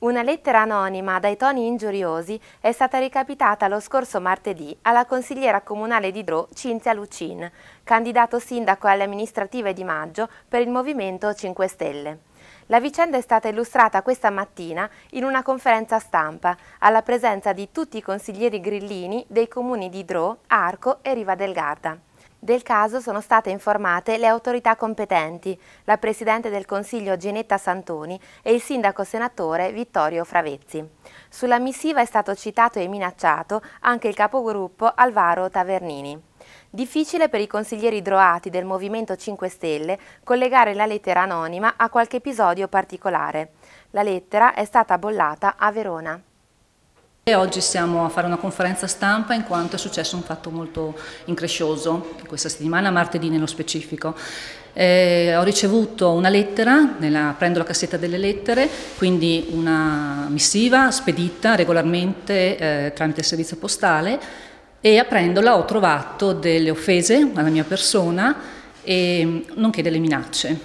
Una lettera anonima dai toni ingiuriosi è stata recapitata lo scorso martedì alla consigliera comunale di Dro Cinzia Lucin, candidato sindaco alle amministrative di maggio per il Movimento 5 Stelle. La vicenda è stata illustrata questa mattina in una conferenza stampa alla presenza di tutti i consiglieri grillini dei comuni di Dro, Arco e Riva del Garda. Del caso sono state informate le autorità competenti, la Presidente del Consiglio Genetta Santoni e il Sindaco Senatore Vittorio Fravezzi. Sulla missiva è stato citato e minacciato anche il capogruppo Alvaro Tavernini. Difficile per i consiglieri droati del Movimento 5 Stelle collegare la lettera anonima a qualche episodio particolare. La lettera è stata bollata a Verona. E oggi stiamo a fare una conferenza stampa in quanto è successo un fatto molto increscioso questa settimana, martedì nello specifico. Eh, ho ricevuto una lettera, nella, prendo la cassetta delle lettere, quindi una missiva spedita regolarmente eh, tramite il servizio postale e aprendola ho trovato delle offese alla mia persona e nonché delle minacce.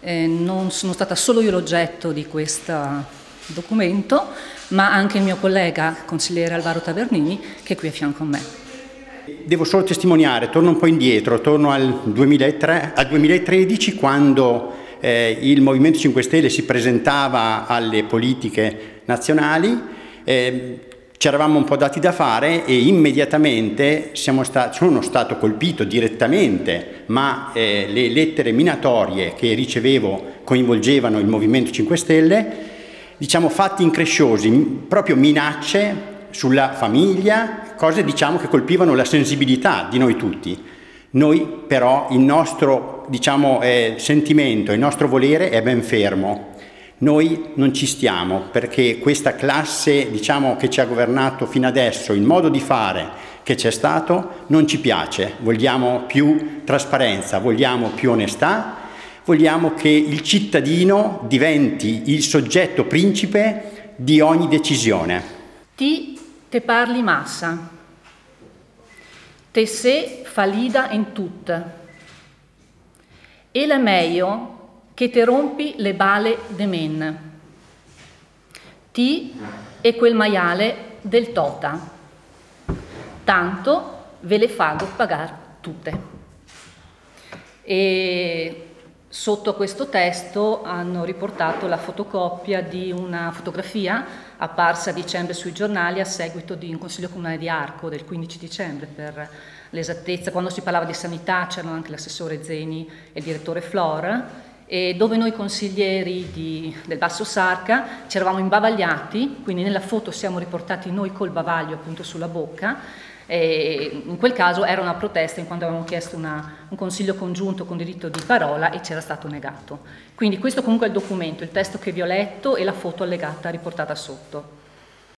Eh, non sono stata solo io l'oggetto di questo documento, ma anche il mio collega consigliere Alvaro Tavernini che è qui a fianco a me. Devo solo testimoniare, torno un po' indietro, torno al, 2003, al 2013 quando eh, il Movimento 5 Stelle si presentava alle politiche nazionali, eh, ci eravamo un po' dati da fare e immediatamente sta sono stato colpito direttamente, ma eh, le lettere minatorie che ricevevo coinvolgevano il Movimento 5 Stelle diciamo, fatti incresciosi, proprio minacce sulla famiglia, cose diciamo, che colpivano la sensibilità di noi tutti. Noi però il nostro diciamo, eh, sentimento, il nostro volere è ben fermo. Noi non ci stiamo perché questa classe diciamo, che ci ha governato fino adesso, il modo di fare che c'è stato, non ci piace. Vogliamo più trasparenza, vogliamo più onestà vogliamo che il cittadino diventi il soggetto principe di ogni decisione. Ti te parli massa, te se falida in tut, e la meglio che te rompi le bale de men, ti e quel maiale del tota, tanto ve le fago pagar tutte. E Sotto questo testo hanno riportato la fotocopia di una fotografia apparsa a dicembre sui giornali a seguito di un consiglio comunale di Arco del 15 dicembre per l'esattezza, quando si parlava di sanità c'erano anche l'assessore Zeni e il direttore Flor. E dove noi consiglieri di, del Basso Sarca ci eravamo imbavagliati, quindi nella foto siamo riportati noi col bavaglio appunto sulla bocca e in quel caso era una protesta in quanto avevamo chiesto una, un consiglio congiunto con diritto di parola e c'era stato negato. Quindi questo comunque è il documento, il testo che vi ho letto e la foto allegata riportata sotto.